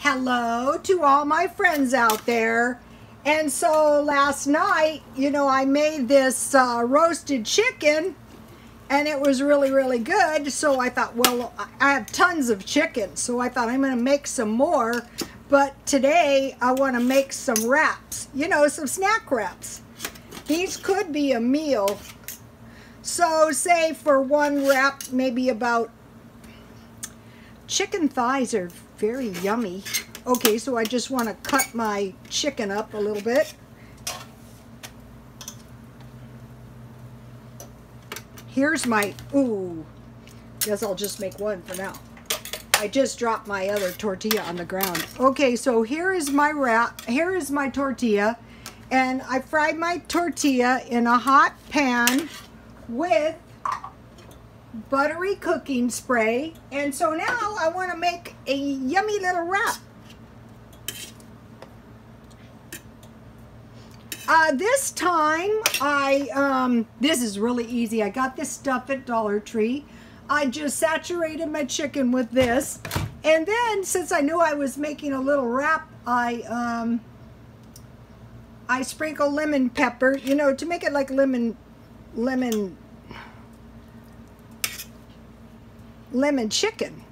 hello to all my friends out there. And so last night, you know, I made this uh, roasted chicken and it was really, really good. So I thought, well, I have tons of chicken. So I thought I'm going to make some more. But today I want to make some wraps, you know, some snack wraps. These could be a meal. So say for one wrap, maybe about chicken thighs are very yummy. Okay, so I just want to cut my chicken up a little bit. Here's my, ooh, guess I'll just make one for now. I just dropped my other tortilla on the ground. Okay, so here is my wrap, here is my tortilla, and I fried my tortilla in a hot pan with buttery cooking spray. And so now I want to make a yummy little wrap. Uh, this time, I, um, this is really easy. I got this stuff at Dollar Tree. I just saturated my chicken with this. And then, since I knew I was making a little wrap, I, um, I sprinkle lemon pepper, you know, to make it like lemon, lemon lemon chicken.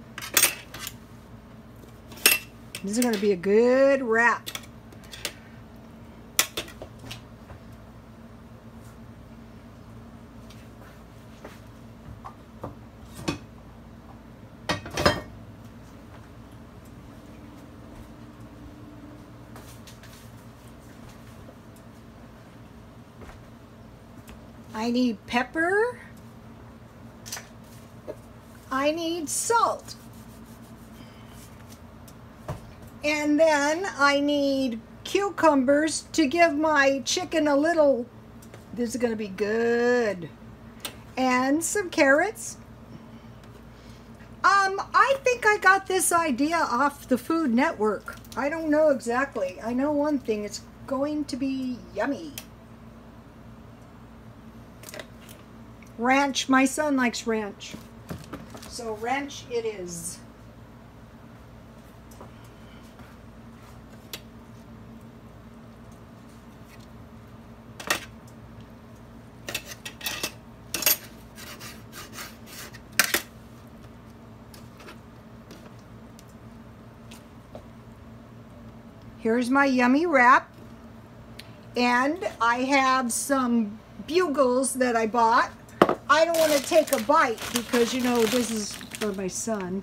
This is going to be a good wrap. I need pepper. I need salt. And then I need cucumbers to give my chicken a little, this is going to be good. And some carrots. Um, I think I got this idea off the Food Network. I don't know exactly. I know one thing, it's going to be yummy. Ranch, my son likes ranch. So wrench it is. Here's my yummy wrap. And I have some bugles that I bought I don't want to take a bite because, you know, this is for my son.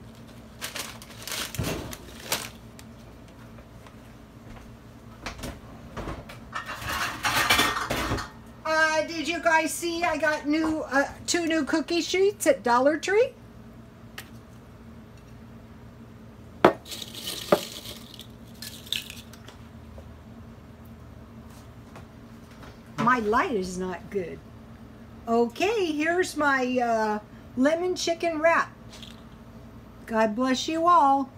Uh, did you guys see I got new uh, two new cookie sheets at Dollar Tree? My light is not good. Okay, here's my uh, lemon chicken wrap. God bless you all.